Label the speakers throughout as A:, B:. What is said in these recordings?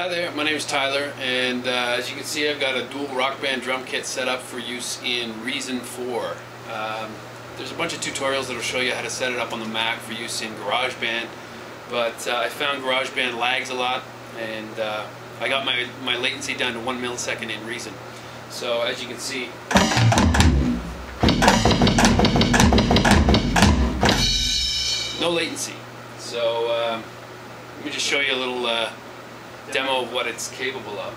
A: Hi there, my name is Tyler, and uh, as you can see, I've got a dual rock band drum kit set up for use in Reason 4. Um, there's a bunch of tutorials that will show you how to set it up on the Mac for use in GarageBand, but uh, I found GarageBand lags a lot, and uh, I got my, my latency down to one millisecond in Reason. So as you can see, no latency. So um, let me just show you a little uh, demo what it's capable of.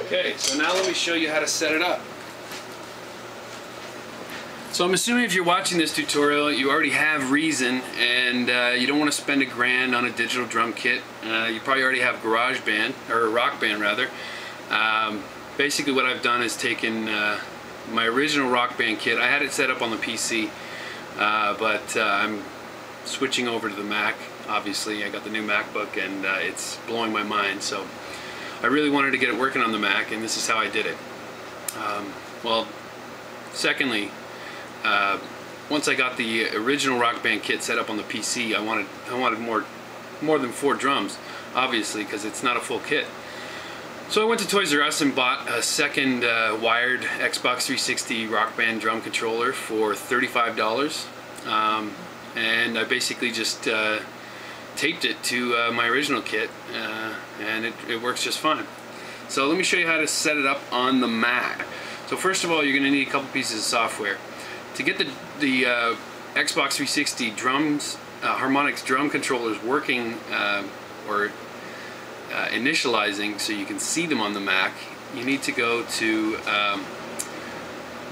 A: Okay, so now let me show you how to set it up. So I'm assuming if you're watching this tutorial, you already have Reason and uh, you don't want to spend a grand on a digital drum kit. Uh, you probably already have GarageBand, or Rock Band rather. Um, basically what I've done is taken uh, my original Rock Band kit. I had it set up on the PC, uh, but uh, I'm switching over to the Mac. Obviously, I got the new MacBook and uh, it's blowing my mind. So I really wanted to get it working on the Mac, and this is how I did it. Um, well, secondly, uh, once I got the original Rock Band kit set up on the PC, I wanted I wanted more more than four drums, obviously, because it's not a full kit. So I went to Toys R Us and bought a second uh, wired Xbox 360 Rock Band drum controller for $35, um, and I basically just uh, taped it to uh, my original kit, uh, and it, it works just fine. So let me show you how to set it up on the Mac. So first of all, you're going to need a couple pieces of software. To get the, the uh, Xbox 360 drums, uh, Harmonix drum controllers working uh, or uh, initializing so you can see them on the Mac, you need to go to um,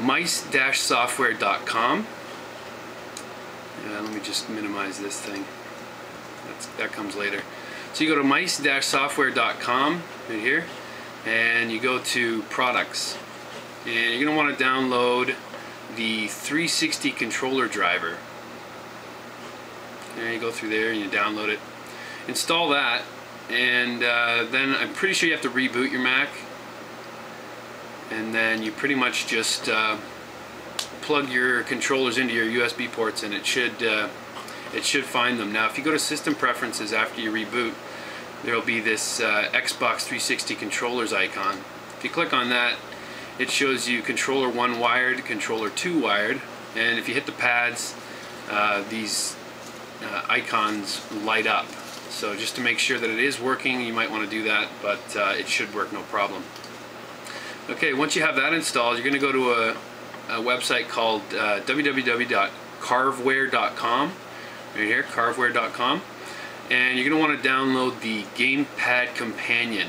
A: mice-software.com. Uh, let me just minimize this thing. That's, that comes later. So you go to mice-software.com right here, and you go to products, and you're going to want to download the 360 controller driver. And you go through there and you download it. Install that, and uh, then I'm pretty sure you have to reboot your Mac. And then you pretty much just uh, plug your controllers into your USB ports, and it should uh, it should find them. Now, if you go to System Preferences after you reboot, there will be this uh, Xbox 360 controllers icon. If you click on that, it shows you controller 1 wired, controller 2 wired, and if you hit the pads, uh, these uh, icons light up. So just to make sure that it is working, you might want to do that, but uh, it should work no problem. Okay, once you have that installed, you're going to go to a, a website called uh, www.carvware.com right here, carvware.com, and you're going to want to download the Gamepad Companion.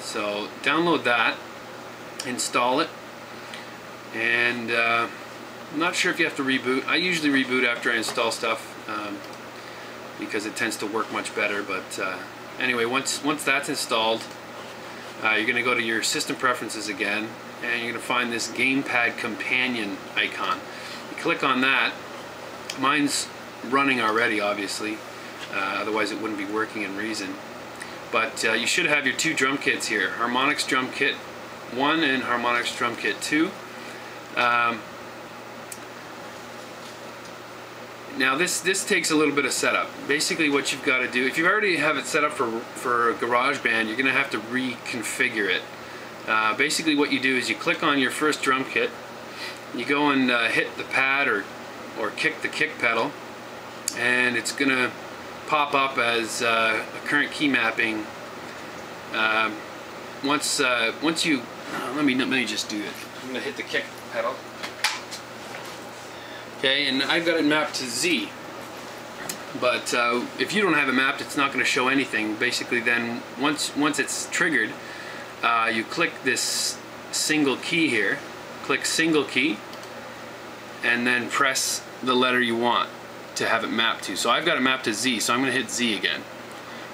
A: So download that, install it, and uh, I'm not sure if you have to reboot. I usually reboot after I install stuff um, because it tends to work much better. But uh, anyway, once once that's installed, uh, you're going to go to your system preferences again, and you're going to find this Gamepad Companion icon. You click on that. Mine's running already, obviously. Uh, otherwise, it wouldn't be working in Reason. But uh, you should have your two drum kits here: Harmonix Drum Kit 1 and Harmonix Drum Kit 2. Um, now this this takes a little bit of setup. Basically, what you've got to do, if you already have it set up for for GarageBand, you're going to have to reconfigure it. Uh, basically, what you do is you click on your first drum kit, you go and uh, hit the pad or or kick the kick pedal, and it's going to pop up as uh, a current key mapping. Um, once uh, once you let me let me just do it. I'm going to hit the kick pedal. Okay, and I've got it mapped to Z. But uh, if you don't have it mapped, it's not going to show anything. Basically, then once once it's triggered, uh, you click this single key here. Click single key, and then press the letter you want to have it mapped to. So I've got it mapped to Z, so I'm going to hit Z again.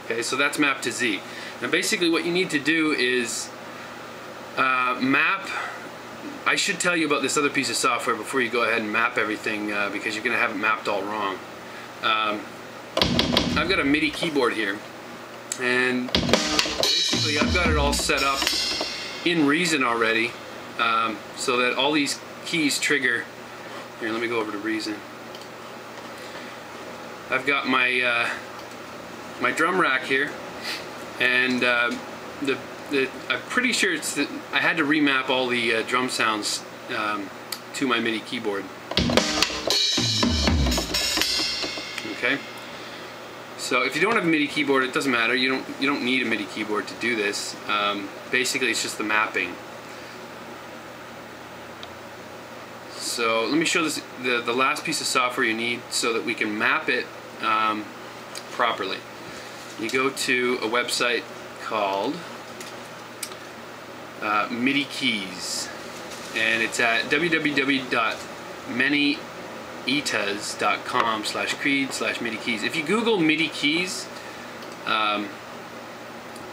A: Okay, so that's mapped to Z. Now basically what you need to do is uh, map I should tell you about this other piece of software before you go ahead and map everything uh, because you're going to have it mapped all wrong. um, I've got a MIDI keyboard here and basically I've got it all set up in Reason already um, so that all these keys trigger here let me go over to Reason I've got my uh, my drum rack here and uh, the, the I'm pretty sure it's I had to remap all the uh, drum sounds um, to my MIDI keyboard. Okay? So if you don't have a MIDI keyboard it doesn't matter. You don't you don't need a MIDI keyboard to do this. Um, basically it's just the mapping. So let me show this the, the last piece of software you need so that we can map it um, properly. You go to a website called uh, MIDI Keys and it's at www.manyetas.com slash creed slash MIDI keys. If you Google MIDI keys, um,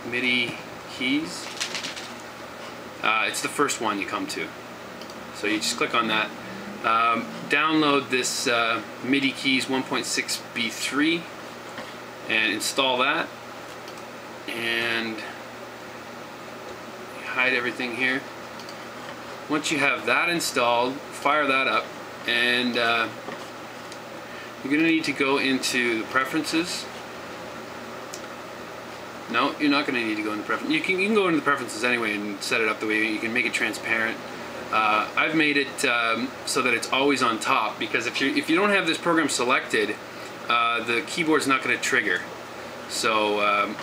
A: MIDI keys, uh, it's the first one you come to. So you just click on that. Um, download this uh, MIDI keys 1.6 B3 and install that and hide everything here. Once you have that installed fire that up and uh, you're gonna need to go into the preferences. No you're not gonna need to go into preferences you can, you can go into the preferences anyway and set it up the way you can make it transparent. Uh, I've made it um, so that it's always on top because if you if you don't have this program selected uh, the keyboard's not going to trigger. So um,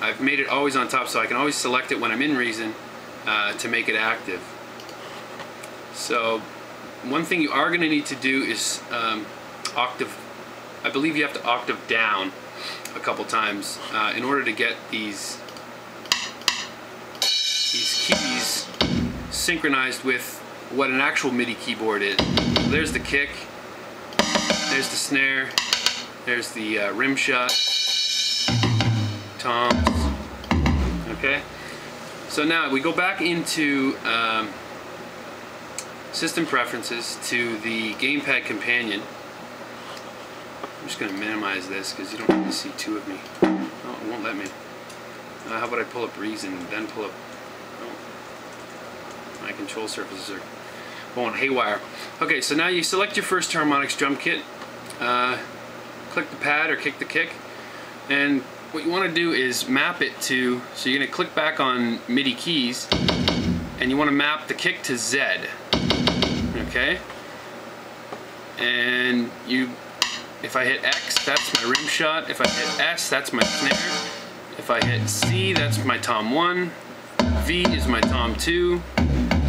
A: I've made it always on top so I can always select it when I'm in Reason uh, to make it active. So one thing you are going to need to do is um, octave, I believe you have to octave down a couple times uh, in order to get these these keys synchronized with what an actual MIDI keyboard is. There's the kick, there's the snare, there's the uh, rim shot, toms, okay? So now we go back into um, system preferences to the gamepad companion. I'm just going to minimize this because you don't to see two of me. Oh, it won't let me. Uh, how about I pull up Reason then pull up... Oh. My control surfaces are going haywire. Okay, so now you select your first Harmonix drum kit. Uh, click the pad or kick the kick. And what you want to do is map it to, so you're going to click back on MIDI keys, and you want to map the kick to Z. Okay? And you, if I hit X, that's my rim shot. If I hit S, that's my snare. If I hit C, that's my tom 1. V is my tom 2.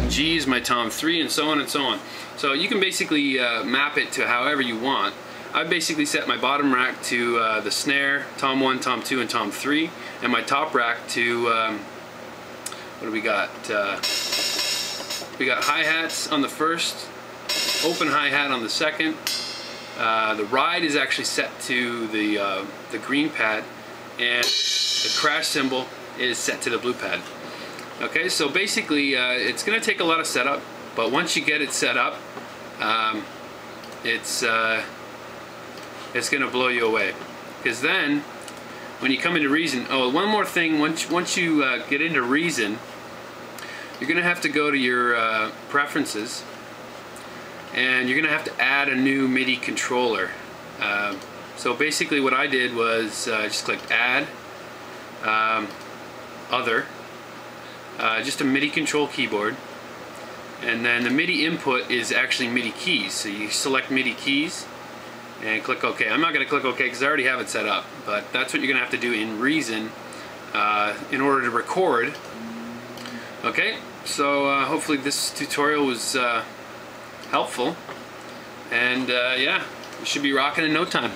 A: G is my tom 3, and so on and so on. So you can basically uh, map it to however you want. I basically set my bottom rack to uh, the snare, tom 1, tom 2, and tom 3, and my top rack to, um, what do we got? Uh, we got hi-hats on the first, open hi-hat on the second. Uh, the ride is actually set to the, uh, the green pad, and the crash cymbal is set to the blue pad. Okay, so basically uh, it's going to take a lot of setup, but once you get it set up, um, it's uh, it's going to blow you away. Because then, when you come into Reason, oh, one more thing, once, once you uh, get into Reason, you're going to have to go to your uh, preferences, and you're going to have to add a new MIDI controller. Uh, so basically what I did was uh, just clicked Add, um, Other, uh, just a MIDI control keyboard, and then the MIDI input is actually MIDI keys. So you select MIDI keys, and click OK. I'm not going to click OK because I already have it set up, but that's what you're going to have to do in Reason uh, in order to record. Okay, so uh, hopefully this tutorial was uh, helpful, and uh, yeah, you should be rocking in no time.